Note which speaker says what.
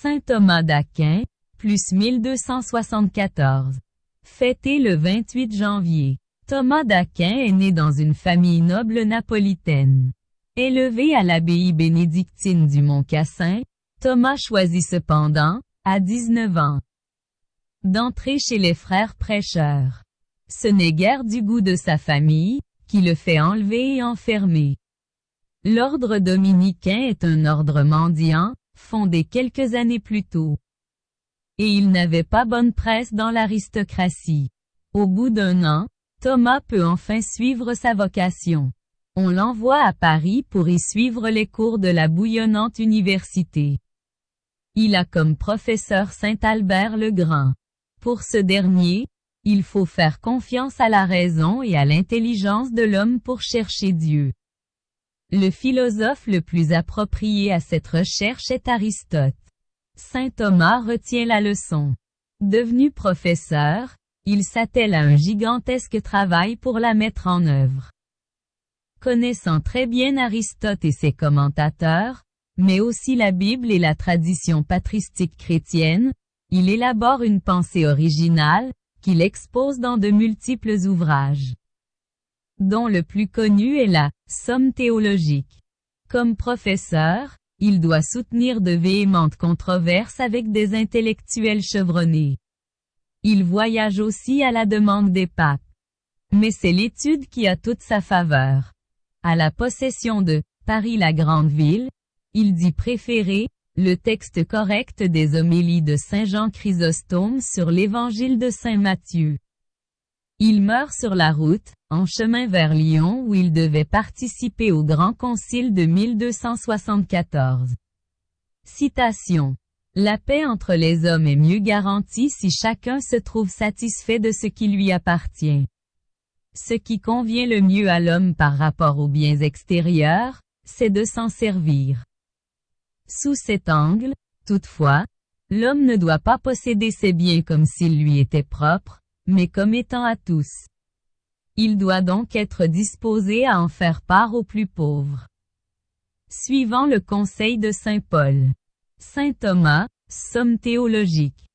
Speaker 1: Saint Thomas d'Aquin, plus 1274. Fêté le 28 janvier. Thomas d'Aquin est né dans une famille noble napolitaine. Élevé à l'abbaye bénédictine du Mont-Cassin, Thomas choisit cependant, à 19 ans, d'entrer chez les frères prêcheurs. Ce n'est guère du goût de sa famille, qui le fait enlever et enfermer. L'ordre dominicain est un ordre mendiant, fondé quelques années plus tôt. Et il n'avait pas bonne presse dans l'aristocratie. Au bout d'un an, Thomas peut enfin suivre sa vocation. On l'envoie à Paris pour y suivre les cours de la bouillonnante université. Il a comme professeur Saint-Albert le Grand. Pour ce dernier, il faut faire confiance à la raison et à l'intelligence de l'homme pour chercher Dieu. Le philosophe le plus approprié à cette recherche est Aristote. Saint Thomas retient la leçon. Devenu professeur, il s'attelle à un gigantesque travail pour la mettre en œuvre. Connaissant très bien Aristote et ses commentateurs, mais aussi la Bible et la tradition patristique chrétienne, il élabore une pensée originale, qu'il expose dans de multiples ouvrages dont le plus connu est la Somme théologique. Comme professeur, il doit soutenir de véhémentes controverses avec des intellectuels chevronnés. Il voyage aussi à la demande des papes. Mais c'est l'étude qui a toute sa faveur. À la possession de Paris la grande ville, il dit préférer le texte correct des homélies de Saint Jean Chrysostome sur l'évangile de Saint Matthieu. Il meurt sur la route, en chemin vers Lyon où il devait participer au Grand Concile de 1274. Citation. La paix entre les hommes est mieux garantie si chacun se trouve satisfait de ce qui lui appartient. Ce qui convient le mieux à l'homme par rapport aux biens extérieurs, c'est de s'en servir. Sous cet angle, toutefois, l'homme ne doit pas posséder ses biens comme s'ils lui étaient propres, mais comme étant à tous. Il doit donc être disposé à en faire part aux plus pauvres. Suivant le conseil de Saint Paul. Saint Thomas, Somme théologique.